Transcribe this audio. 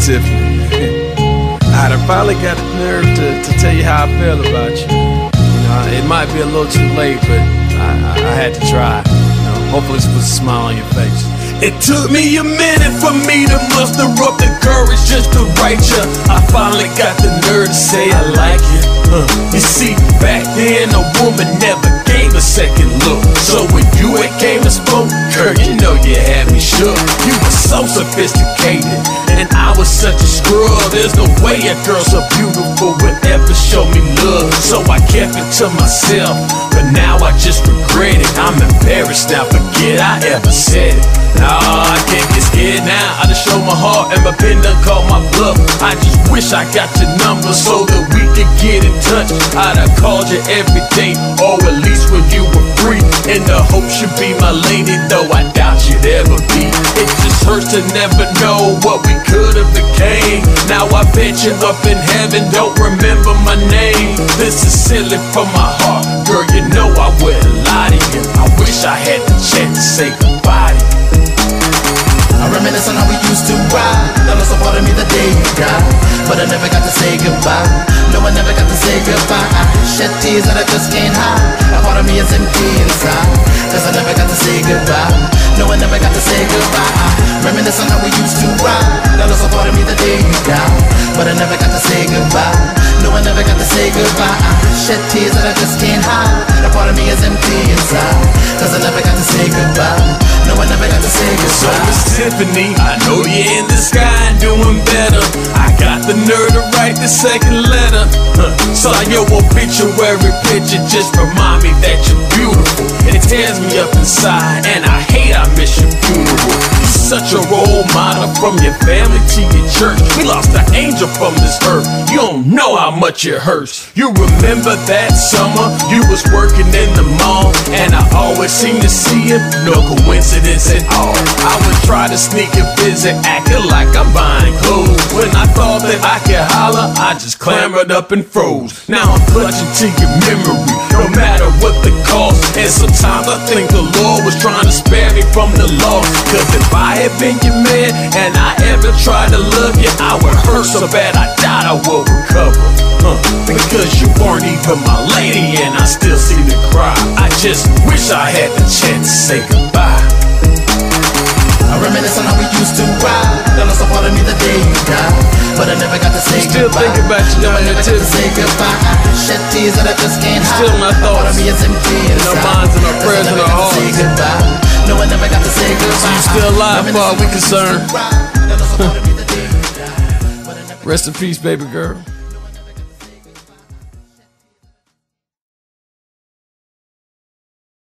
Tiffany. I finally got the nerve to, to tell you how I feel about you. You know, it might be a little too late, but I, I, I had to try. You know, hopefully this puts a smile on your face. It took me a minute for me to muster up the courage just to write you. I finally got the nerve to say I like you. Uh, you see, back then a woman never gave a second look. So when you ain't came and spoke, girl, you know you had me shook. You were so sophisticated, and such a scrub. There's no way a girl so beautiful would ever show me love. So I kept it to myself, but now I just regret it. I'm embarrassed now, forget I ever said it. Nah, I can't get scared now. I just show my heart and my pen done call my bluff. I just wish I got your number so that we could get in touch. I'd have called you every day, or at least when you were free. In the hope you'd be my lady, though I doubt you'd ever be. It just hurts to never know what we bet you up in heaven don't remember my name. This is silly from my heart, girl. You know I wouldn't lie to you. I wish I had the chance to say goodbye. I reminisce on how we used to ride. That was a part of me the day you died. But I never got to say goodbye. No, I never got to say goodbye. I shed tears that I just can't hide. A part of me is empty But I never got to say goodbye. No, I never got to say goodbye. I shed tears that I just can't hide. A part of me is empty inside. Cause I never got to say goodbye. No, I never got to say So goodbye. Miss Tiffany, I know you're in the sky doing better. I got the nerve to write the second letter. Huh. Saw your obituary picture, just remind me that you're beautiful. And it tears me up inside, and I hate I miss. You're such a role model from your family to your church. We lost an angel from this earth. You don't know how much it hurts. You remember that summer you was working in the mall, and I always seem to see it. No coincidence at all. I would try to sneak a visit, acting like I'm buying clothes. When I thought that I could holler, I just clambered up and froze. Now I'm clutching to your memory, no matter what the cost. And sometimes I think the Lord was trying from the loss. Cause if I had been your man and I ever tried to love you, I would hurt so bad I doubt I will recover. Huh. Because you weren't even my lady and I still seem to cry. I just wish I had the chance to say goodbye. I reminisce on how we used to ride. That was a part of me the day you died. But I never got to say Still goodbye. thinking about you down there, got to say goodbye. I shed tears that I just can't hide. Still my A part thoughts. of me is empty In our minds and our prayers and our to say goodbye. No, I never got to say goodbye. you still alive, far we concerned. ride. That was a part of me the day you died. But I never Rest in peace, baby girl.